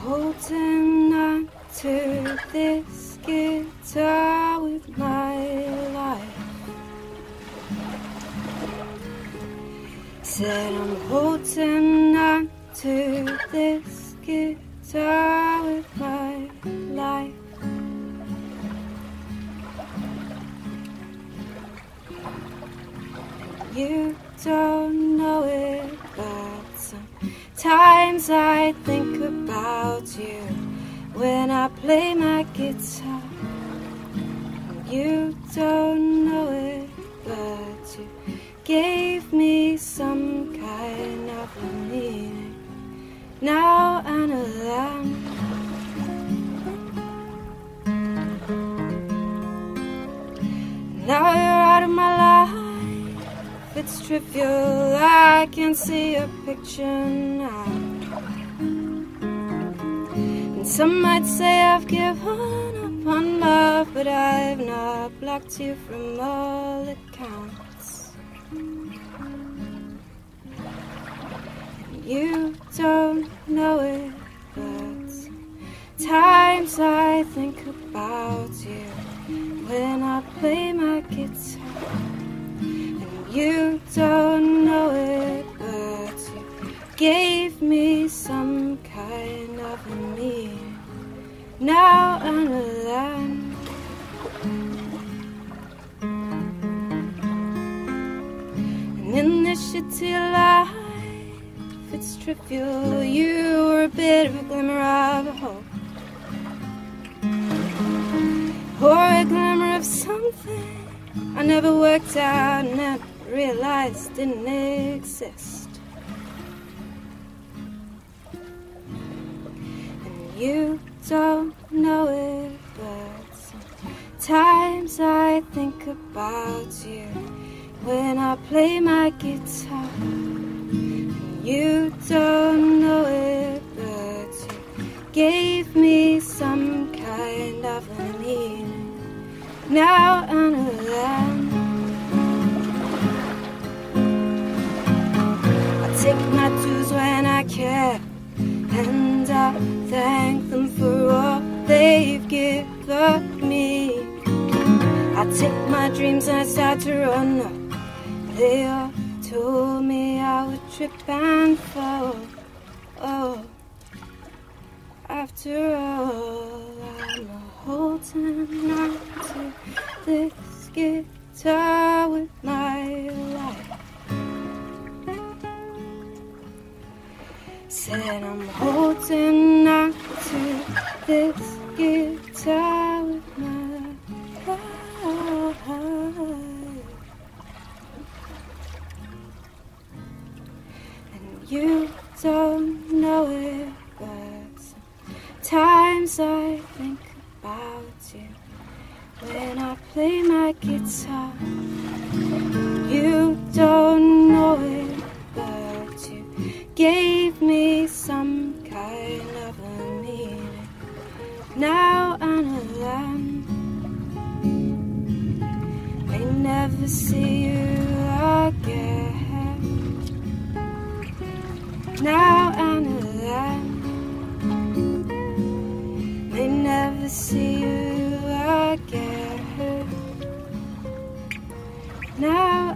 Holding on to this guitar with my life. Said I'm holding on to this guitar with my life. You don't know it, but sometimes I think about you when I play my guitar. You don't know it, but you gave Now I that. Now you're out of my life. It's trivial. I can see your picture now. And some might say I've given up on love, but I've not blocked you from all accounts. You don't know it, but times I think about you when I play my guitar. And you don't know it, but you gave me some kind of a meaning. Now I know that. And in this shitty life, it's trivial. You were a bit of a glimmer of a hope. Or a glimmer of something I never worked out never realized didn't exist. And you don't know it, but sometimes I think about you when I play my guitar. You don't know it, but you gave me some kind of a meaning. Now I know that. I take my dues when I can, and I thank them for all they've given me. I take my dreams and I start to run. They all told me I would trip and fall. Oh, after all, I'm holding on to this guitar with my life. Said I'm holding on to this guitar you don't know it, but sometimes I think about you when I play my guitar. You don't know it, but you gave me some kind of a meaning. Now I'm alone. may never see you Now I know that may never see you again. Now